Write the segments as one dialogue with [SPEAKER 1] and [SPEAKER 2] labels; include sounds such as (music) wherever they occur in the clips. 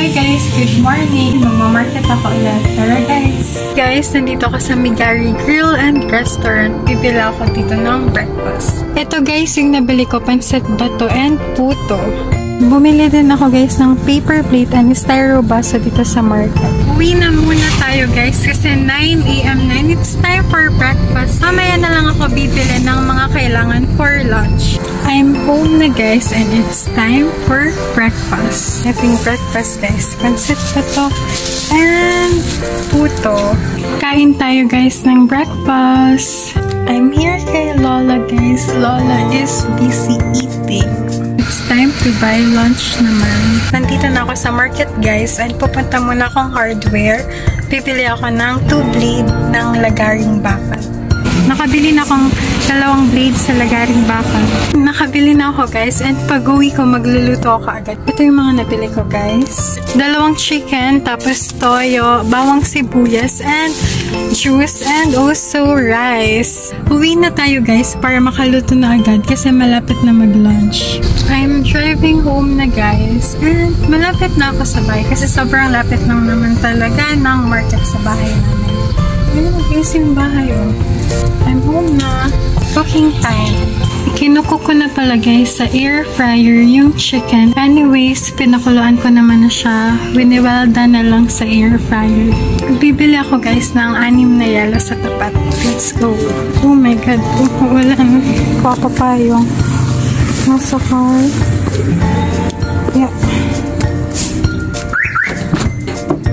[SPEAKER 1] Hi guys! Good morning! Magmamarket ako ulit. Tara guys! Guys, nandito ako sa Migari Grill and Restaurant. Bibila ako dito ng breakfast. Ito guys, yung nabili ko, pansit bato and puto. Bumili din ako guys ng paper plate and styro baso dito sa market. Uwi na muna tayo guys kasi 9am na and it's time for breakfast. Mamaya na lang ako bibili ng mga kailangan for lunch. I'm home na guys and it's time for breakfast. Having breakfast guys. Pansit pa to and puto. Kain tayo guys ng breakfast. I'm here kay Lola guys. Lola is busy eating. It's time to buy lunch naman. Nandito na ako sa market guys and pupunta muna akong hardware. Pipili ako ng 2 blade ng lagaring bakal. Nakabili na akong dalawang blade sa lagaring bakal. Nakabili na ako guys and pag uwi ko magluluto ako agad. Ito yung mga nabili ko guys. Dalawang chicken, tapos toyo, bawang sibuyas, and juice, and also rice. Uwi na tayo guys para makaluto na agad kasi malapit na mag-lunch. I'm driving home na guys and malapit na ako sa bahay kasi sobrang lapit lang naman talaga ng market sa bahay namin. Ayun, guys yung bahay oh. I'm home na. Cooking time. Kinuko ko na pala guys sa air fryer yung chicken. Anyways, pinakuluan ko naman na siya. Winiwelda na lang sa air fryer. Bibili ako guys ng anim na yelo sa tapat. Let's go. Oh my god. (laughs) Na. Papapayong. Nasa car. Yeah.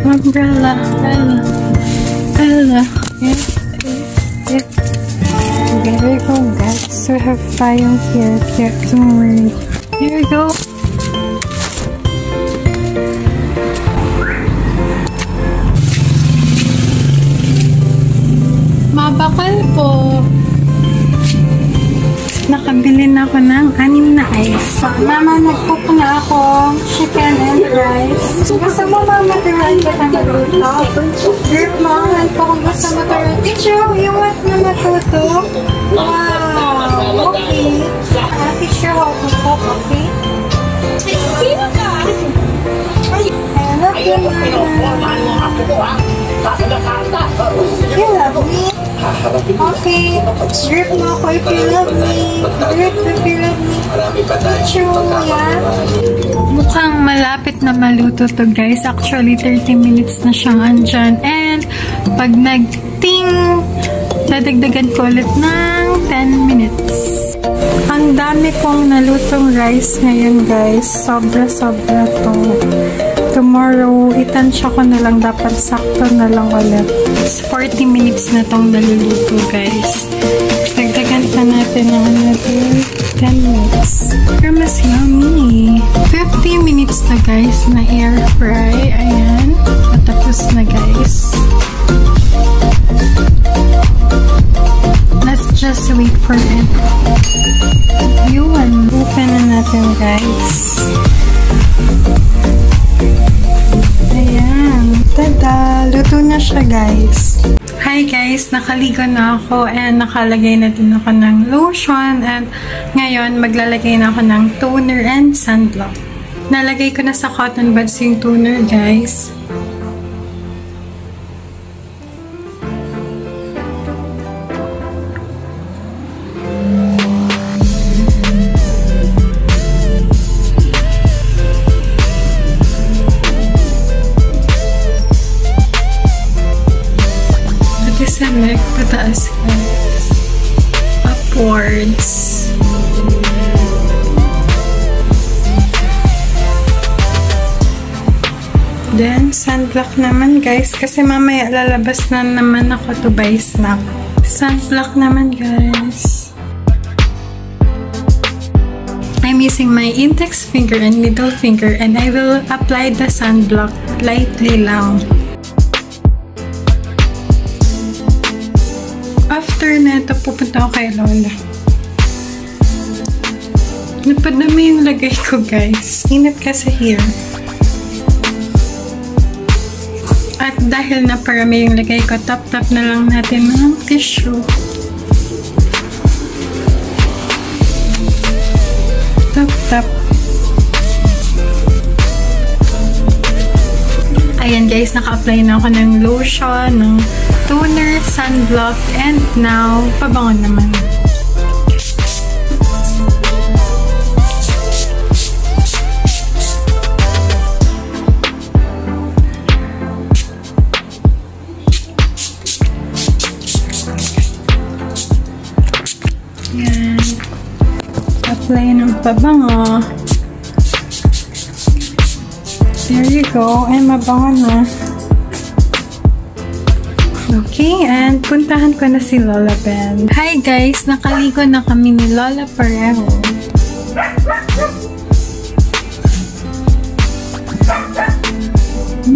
[SPEAKER 1] Umbrella. Umbrella. Umbrella. There we go. So we have payong here. Yeah, don't worry. Here we go. Mabakal po. Nakabili na ako ng anim na ice. Mama, nag-cook na ako chicken and rice. Gusto mo mama turuan ko na magluto? Girl, mom, po kung gusto mo turuan. Teacher, you want na matuto? Wow, okay. Uh, teacher, how to cook, okay? I love you, mama. You love? Okay. Drip mo ako if you love me. Drip if you love me. True, yeah. Mukhang malapit na maluto to guys. Actually, 30 minutes na siyang andyan. And pag nag-ting, dadagdagan ko ulit ng 10 minutes. Ang dami kong nalutong rice ngayon guys. Sobra-sobra to. Tomorrow, itansya ko na lang. Dapat sakto na lang ulit. It's 40 minutes na tong naluluto guys. Dagdagan pa natin ng another 10 minutes. Pero mas yummy. 50 minutes na guys na air fry. Ayan. Matapos na guys. Let's just wait for it. Guys. Nakaligo na ako and nakalagay na din ako ng lotion and ngayon maglalagay na ako ng toner and sunblock. Nalagay ko na sa cotton buds yung toner, guys. Upwards. Then, sunblock naman guys. Kasi mamaya lalabas na naman ako to buy snack. Sunblock naman guys. I'm using my index finger and middle finger and I will apply the sunblock lightly lang. After na pupunta ako kay Lola. Napadami yung lagay ko, guys. Init kasi here. At dahil na parami yung lagay ko, tap-tap na lang natin ng tissue. Tap-tap. ayan guys, naka-apply na ako ng lotion, ng toner, sunblock, and now, pabangon naman. Pabango. There you go. Ay, mabango na. Okay, and puntahan ko na si Lola Ben. Hi guys! Nakaligo na kami ni Lola pareho.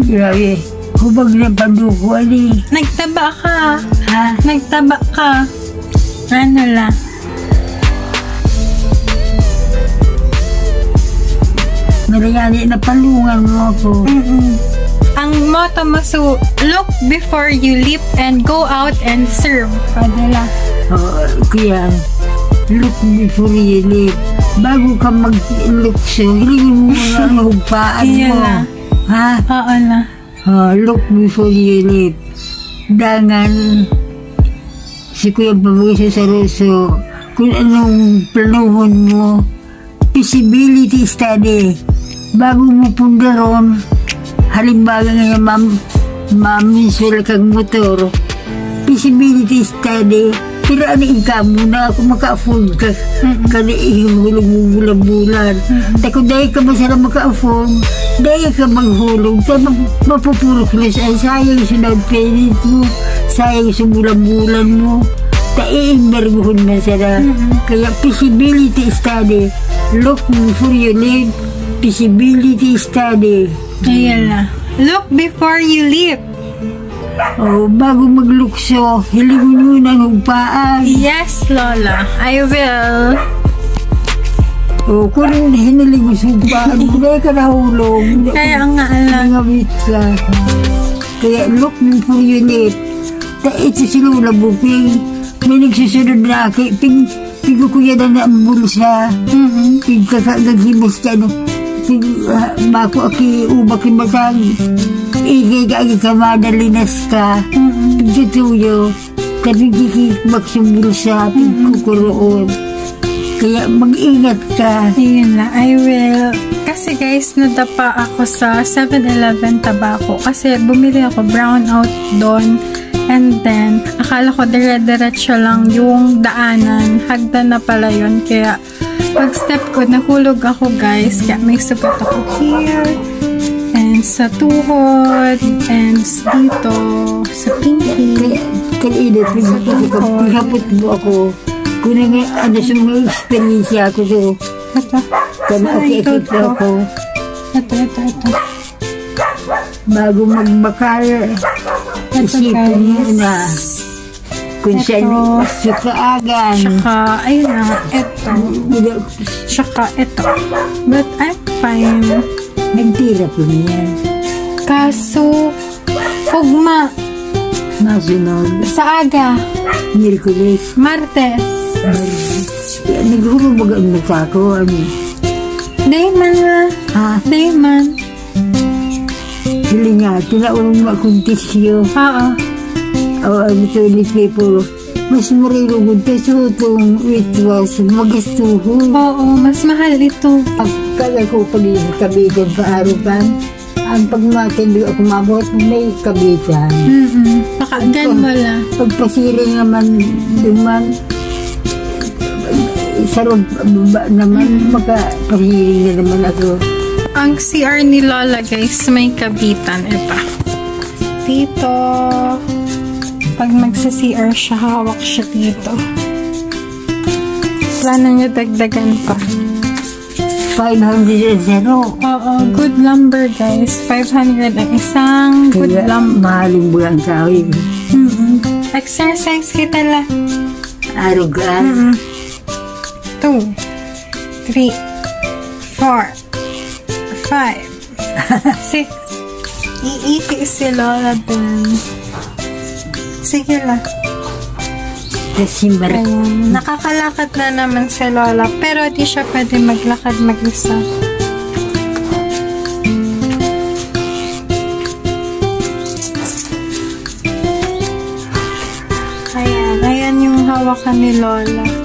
[SPEAKER 2] Grabe. Hubag na paduko, ali.
[SPEAKER 1] Nagtaba ka.
[SPEAKER 2] Ha?
[SPEAKER 1] Nagtaba ka. Ano lang.
[SPEAKER 2] Marayali na palungan mo ako.
[SPEAKER 1] Mm-mm. Ang motto mo so, look before you leap and go out and serve. Padala.
[SPEAKER 2] Oh, kaya, look before you leave. Bago ka mag-lukso, hilingin (laughs) mo muna ang hugpaan mo.
[SPEAKER 1] Na.
[SPEAKER 2] Ha?
[SPEAKER 1] Oo na.
[SPEAKER 2] Oh, look before you leave. Dangan, si Kuya Pabuso sa Rosso, kung anong planuhon mo, feasibility study. Bago mo pundaron, halimbawa ngayon, ma'am, visual kang motor, feasibility study, pero ano ikaw muna ako maka-afford ka, kani ihulog mo bulan-bulan. Tako dahil ka masara maka-afford, dahil ka maghulog, sa mapupurok na sa sayang sa down payment mo, sayang sa bulan-bulan mo, taiimberguhon masara. Kaya feasibility study, look before you live, feasibility study.
[SPEAKER 1] Ayan na. Look before you leap.
[SPEAKER 2] Oh, bago maglukso, hilingon mo ng hugpaan.
[SPEAKER 1] Yes, Lola. I will.
[SPEAKER 2] O, kung hinilig mo sumpaan, hindi (laughs) ka nahulog.
[SPEAKER 1] Kaya nga alam.
[SPEAKER 2] Nangawit ka. Kaya look before you leap. Ta ito si Lola Buping. May nagsusunod na aki. Pig, pigo kuya na na ang bulsa.
[SPEAKER 1] Mm-hmm.
[SPEAKER 2] Pig kakagagimas ka no. Bako aki ubak imatang. Igay ka aki ka madalinas ka. Tutuyo. Tapi kikikbak sa bulsa. Pig kukuroon. Kaya mag-ingat ka.
[SPEAKER 1] Ayun na, I will. Kasi guys, nadapa ako sa 7-Eleven tabako. Kasi bumili ako brown out doon. And then, akala ko dire-diretso lang yung daanan. Hagdan na pala yun. Kaya, pag step ko, nahulog ako guys. Kaya may sugat ako here. And sa tuhod. And dito. Sa pinky.
[SPEAKER 2] Kaya, kanina, pinahapot mo ako. Kung nga, ano sa mga experience ako so,
[SPEAKER 1] Ito. Ay,
[SPEAKER 2] nakikita
[SPEAKER 1] ito.
[SPEAKER 2] ako,
[SPEAKER 1] Ito, ito, ito.
[SPEAKER 2] bago magbakal,
[SPEAKER 1] Ito
[SPEAKER 2] isipin mo
[SPEAKER 1] guys.
[SPEAKER 2] na kung
[SPEAKER 1] Ito.
[SPEAKER 2] saan sa kaagan.
[SPEAKER 1] Tsaka, ayun na, ito. Tsaka, ito. But I'm fine.
[SPEAKER 2] Nagtira po niyan.
[SPEAKER 1] Kaso, ugma,
[SPEAKER 2] Nasunod.
[SPEAKER 1] sa aga,
[SPEAKER 2] Miraculous.
[SPEAKER 1] Martes,
[SPEAKER 2] Naghulog ang mukha ko. Ano?
[SPEAKER 1] Dayman na,
[SPEAKER 2] Ha?
[SPEAKER 1] Dayman.
[SPEAKER 2] Hili nga, tinaulong mo akong tisyo.
[SPEAKER 1] Oo.
[SPEAKER 2] O ano to, newspaper. Mas marilo ko tayo itong witwas, magastuho.
[SPEAKER 1] Oo, mas mahal ito.
[SPEAKER 2] Kaya ko pag kabitan pa arapan, ang pagmatindi ako mabot, may kabitan.
[SPEAKER 1] Mm-mm. Pakagyan mo lang.
[SPEAKER 2] Pagpasiring naman, duman, sarong baba naman, makapasiring na naman ako.
[SPEAKER 1] Ang CR ni Lola guys, may kabitan. Ito. Dito. Pag magsa-CR siya, hawak siya dito. Wala na niya dagdagan pa.
[SPEAKER 2] 500 zero.
[SPEAKER 1] Oo, good lumber guys. 500 ang isang good
[SPEAKER 2] Kaya
[SPEAKER 1] lumber.
[SPEAKER 2] mahalong bulang kawin.
[SPEAKER 1] Mm-mm. Exercise kita la.
[SPEAKER 2] Arugan.
[SPEAKER 1] Mm-mm. Two, three, four, five, (laughs) six. Iiti si Lola dun. Sige
[SPEAKER 2] lang. December.
[SPEAKER 1] Ayan. Nakakalakad na naman si Lola, pero di siya pwede maglakad mag-isa. Ayan, ayan yung hawakan ni Lola.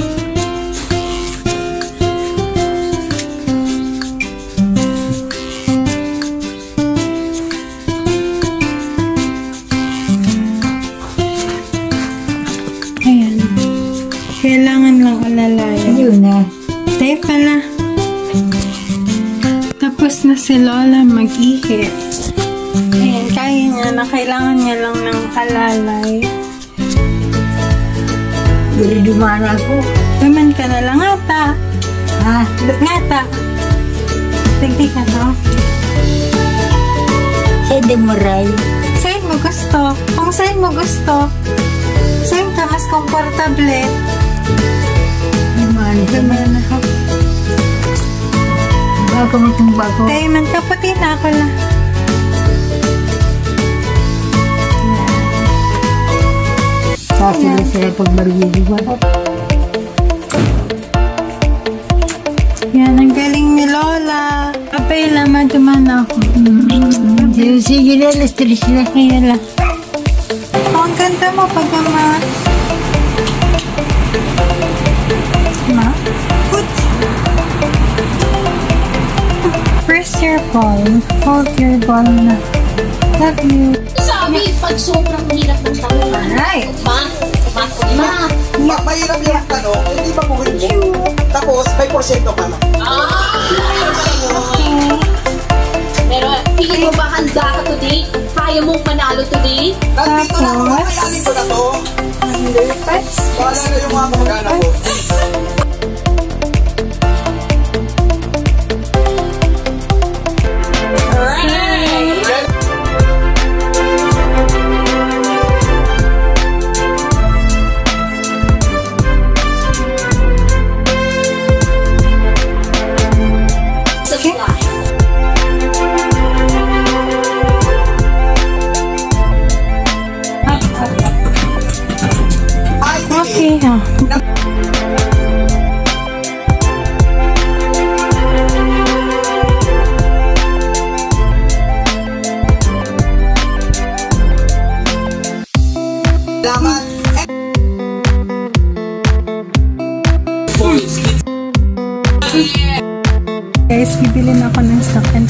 [SPEAKER 1] Ayan. Kailangan lang alalayan.
[SPEAKER 2] Yun na.
[SPEAKER 1] Tayo pala. Tapos na si Lola mag-ihi. Ayan, kaya niya na kailangan niya lang ng alalay.
[SPEAKER 2] Dili dumaan ako.
[SPEAKER 1] Laman ka na lang ata.
[SPEAKER 2] Ha?
[SPEAKER 1] Ngata. Tigdi ka to.
[SPEAKER 2] Sa maray.
[SPEAKER 1] Saan mo gusto? Kung saan mo gusto, mas komportable?
[SPEAKER 2] Dumaan sa
[SPEAKER 1] Laman na ako.
[SPEAKER 2] Baka matumba ko.
[SPEAKER 1] Tayo man kaputi na ako na.
[SPEAKER 2] Sasila sila pag marigili ba?
[SPEAKER 1] Yan, ang galing ni Lola. Abay, lama duman ako.
[SPEAKER 2] Sige, sige na, na-stress na.
[SPEAKER 1] Ayan lang. Oh, ang ganda mo pag ma... Ball. Hold your ball na. Love you.
[SPEAKER 3] Sabi, pag sobrang hirap ng tanong,
[SPEAKER 1] Right.
[SPEAKER 3] ma, ma, ma,
[SPEAKER 4] Ma mahirap yung tanong, hindi ba mo Tapos, may porsyento ka na.
[SPEAKER 3] pero tingin mo ba handa ka today? Kaya mong manalo today?
[SPEAKER 4] Nandito na ako, kakayanin ko na to.
[SPEAKER 1] Underpants.
[SPEAKER 4] Bahala na yung mga kamag-anak ko.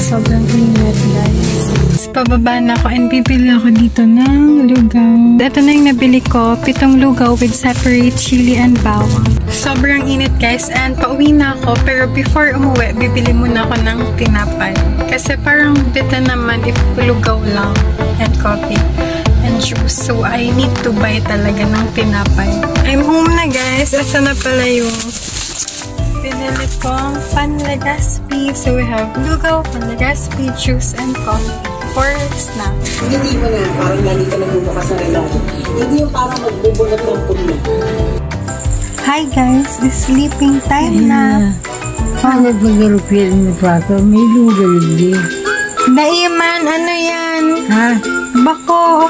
[SPEAKER 1] Sobrang init, guys. Pababa na ako and bibili ako dito ng lugaw. Ito na yung nabili ko, pitong lugaw with separate chili and bawang. Sobrang init, guys, and pauwi na ako. Pero before umuwi, bibili muna ako ng tinapay. Kasi parang bita naman if lugaw lang and coffee and juice. So, I need to buy talaga ng tinapay. I'm home na, guys. Ito na pala yung Pinili kong panlagaspi. So we have lugaw, panlagaspi, juice, and coffee for snack.
[SPEAKER 4] Hindi mo na, parang lagi ka nagbubukas ng relo. Hindi yung parang magbubunot ng puno.
[SPEAKER 1] Hi guys, it's sleeping time na.
[SPEAKER 2] Paano pag-aeroplane mo pa ako? May lugalig din.
[SPEAKER 1] Naiman, ano yan?
[SPEAKER 2] Ha?
[SPEAKER 1] Bako.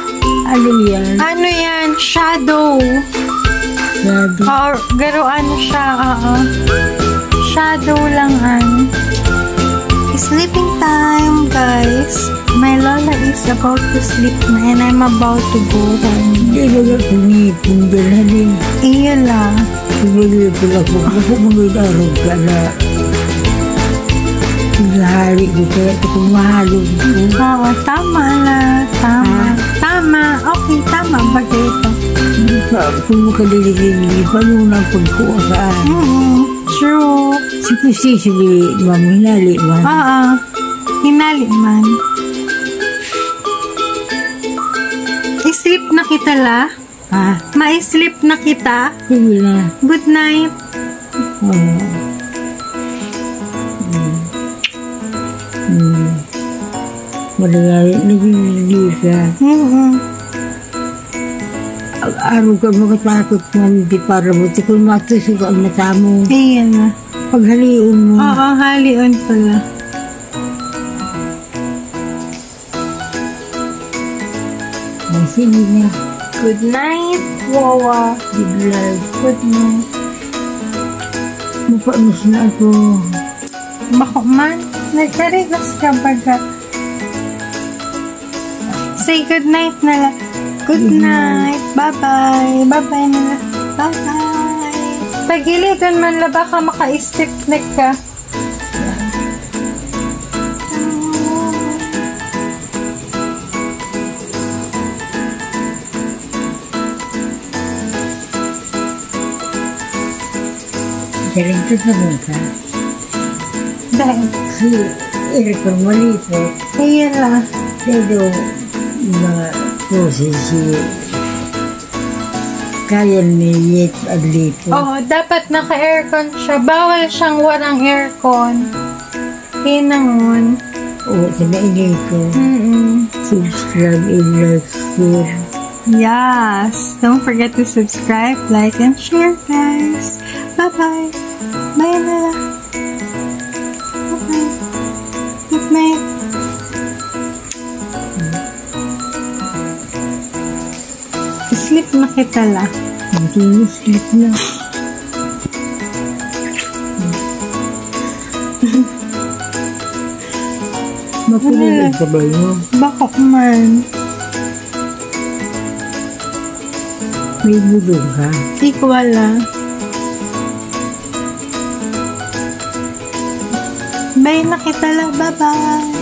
[SPEAKER 2] Ano yan?
[SPEAKER 1] Ano yan? Shadow.
[SPEAKER 2] Sabi.
[SPEAKER 1] Or, garuan siya, oo. Shadow lang an. Sleeping time, guys. My lola is about to sleep na and I'm about to go home.
[SPEAKER 2] Hindi ba nga kumipin dyan halin?
[SPEAKER 1] Iyon lang.
[SPEAKER 2] Kumili ko lang kung ako mga araw ka na Nahari ko kaya ito kung mahalog.
[SPEAKER 1] Oo, tama na. Tama. Tama. Okay, tama. Bagay ito.
[SPEAKER 2] Hindi pa kung makaliligin, paano na pagkuha ka?
[SPEAKER 1] Mm True.
[SPEAKER 2] Si Kusisi di ma'am, hinali man.
[SPEAKER 1] Oo. Hinali man. I-sleep na kita la.
[SPEAKER 2] Ha?
[SPEAKER 1] Ma-sleep na kita.
[SPEAKER 2] Sige na.
[SPEAKER 1] Good night.
[SPEAKER 2] Oo. Hmm. Malagay, nagigili ka.
[SPEAKER 1] Mm-mm.
[SPEAKER 2] Araw ka makatakot mo, hindi para mo. Ito kung matusok ang mata mo.
[SPEAKER 1] Ayan na.
[SPEAKER 2] Paghaliun mo.
[SPEAKER 1] Oo, halion pala.
[SPEAKER 2] Ay, sige na.
[SPEAKER 1] Good night, Wawa.
[SPEAKER 2] Biglag.
[SPEAKER 1] Good night.
[SPEAKER 2] Mapaamas na ako.
[SPEAKER 1] Bako man, nagkarigas ka baga. Say good night na lang. Good night. Bye-bye. Bye-bye na lang. Bye-bye. Tagilidan man la baka maka-stiff neck ka.
[SPEAKER 2] Galing ko sa mukha. Eriko malito.
[SPEAKER 1] Kaya la.
[SPEAKER 2] Pero mga poses si kaya niyit at lito.
[SPEAKER 1] Oo, dapat naka-aircon siya. Bawal siyang walang aircon. Kinangon.
[SPEAKER 2] O, sa nainay ko.
[SPEAKER 1] Mm-mm.
[SPEAKER 2] Subscribe and like, share.
[SPEAKER 1] Yes. Don't forget to subscribe, like, and share, guys. Bye-bye. Bye na. Bye-bye. Night. Sleep na kita la.
[SPEAKER 2] Hindi sleep na. Makulinig ka ba yun?
[SPEAKER 1] Baka man.
[SPEAKER 2] May bulong ka?
[SPEAKER 1] Di ko wala. Bye na kita la. Bye-bye.